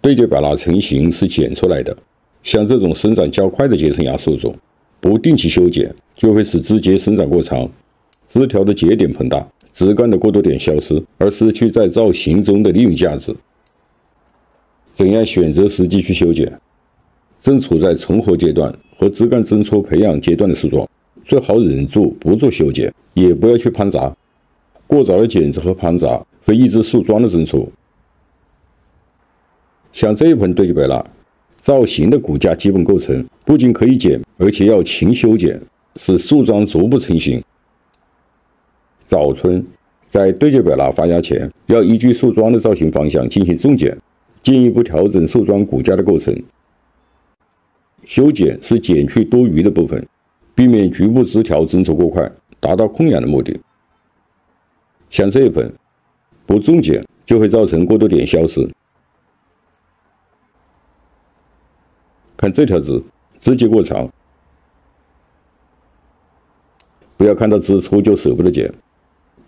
对接百蜡成型是剪出来的，像这种生长较快的结成芽树种，不定期修剪就会使枝节生长过长，枝条的节点膨大，枝干的过渡点消失，而失去在造型中的利用价值。怎样选择时机去修剪？正处在重合阶段和枝干增粗培养阶段的树桩，最好忍住不做修剪，也不要去攀杂。过早的剪枝和攀杂会抑制树桩的增粗。像这一盆对接白蜡，造型的骨架基本构成不仅可以剪，而且要勤修剪，使树桩逐步成型。早春在对接白蜡发芽前，要依据树桩的造型方向进行重剪，进一步调整树桩骨架的构成。修剪是剪去多余的部分，避免局部枝条增出过快，达到控养的目的。像这一盆，不重剪就会造成过渡点消失。看这条枝，枝节过长，不要看到枝粗就舍不得剪，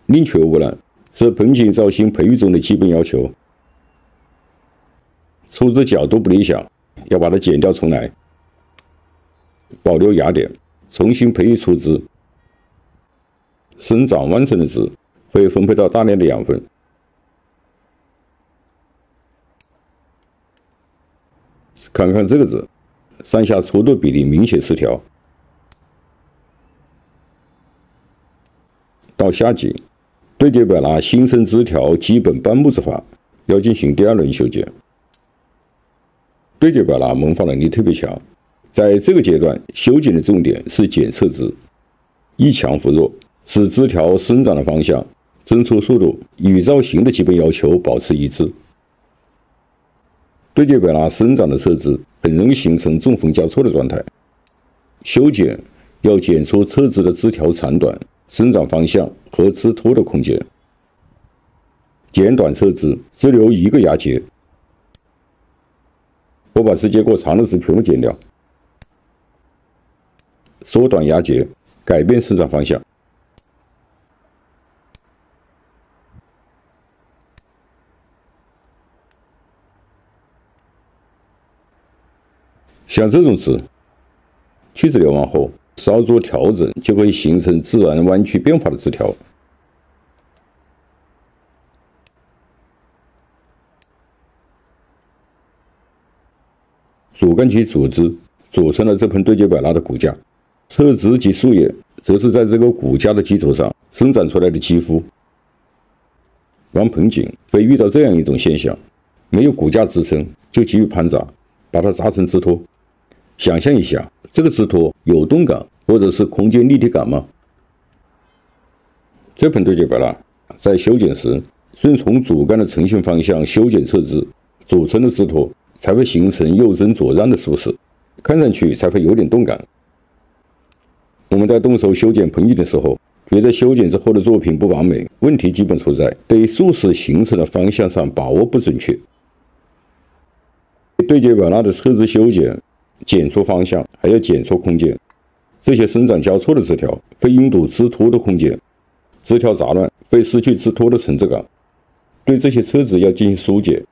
宁缺毋滥是盆景造型培育中的基本要求。出枝角度不理想，要把它剪掉重来，保留芽点，重新培育出枝。生长旺盛的枝会分配到大量的养分。看看这个枝。上下粗度比例明显失调。到夏季，对接百蜡新生枝条基本半木质化，要进行第二轮修剪。对接百蜡萌发能力特别强，在这个阶段修剪的重点是剪侧枝，一强扶弱，使枝条生长的方向、增粗速度与造型的基本要求保持一致。对接百蜡生长的侧枝很容易形成纵横交错的状态，修剪要剪出侧枝的枝条长短、生长方向和枝托的空间。剪短侧枝，只留一个芽节。我把枝节过长的枝全部剪掉，缩短芽节，改变生长方向。像这种枝，去枝留完后，稍作调整，就可以形成自然弯曲变化的枝条。主干及主枝组成了这盆对接柏拉的骨架，侧枝及树叶则是在这个骨架的基础上生长出来的肌肤。玩盆景会遇到这样一种现象：没有骨架支撑，就急于攀扎，把它扎成枝托。想象一下，这个枝托有动感或者是空间立体感吗？这盆对接百蜡在修剪时，顺从主干的成型方向修剪侧枝，组成的枝托才会形成右增左让的舒适，看上去才会有点动感。我们在动手修剪盆景的时候，觉得修剪之后的作品不完美，问题基本出在对树势形成的方向上把握不准确。对接百蜡的侧枝修剪。剪出方向，还要剪出空间。这些生长交错的枝条会拥堵枝托的空间，枝条杂乱会失去枝托的层次感。对这些车枝要进行疏剪。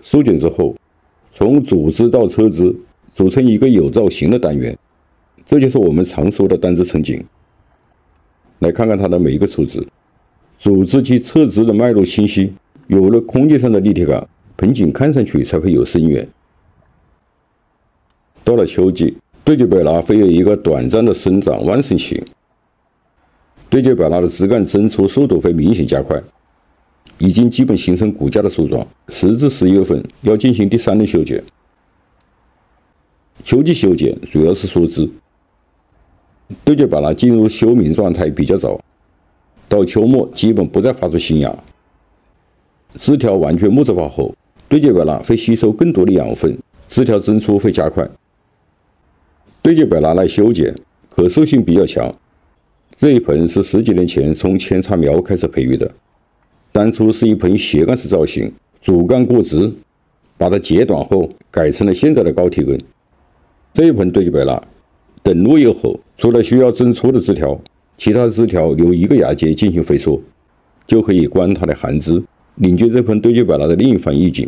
疏剪之后，从主枝到侧枝组成一个有造型的单元，这就是我们常说的单枝成景。来看看它的每一个树枝，主枝及侧枝的脉络清晰，有了空间上的立体感，盆景看上去才会有深远。到了秋季，对接百蜡会有一个短暂的生长旺盛期。对接百蜡的枝干增粗速度会明显加快，已经基本形成骨架的树桩，十至十一月份要进行第三轮修剪。秋季修剪主要是疏枝。对接百蜡进入休眠状态比较早，到秋末基本不再发出新芽。枝条完全木质化后，对接百蜡会吸收更多的养分，枝条增粗会加快。对接白蜡来修剪，可塑性比较强。这一盆是十几年前从扦插苗开始培育的，当初是一盆斜干式造型，主干过直，把它截短后改成了现在的高体根。这一盆对接白蜡等落叶后，除了需要增粗的枝条，其他枝条留一个芽节进行回缩，就可以观它的寒枝领略这盆对决白蜡的另一番意境。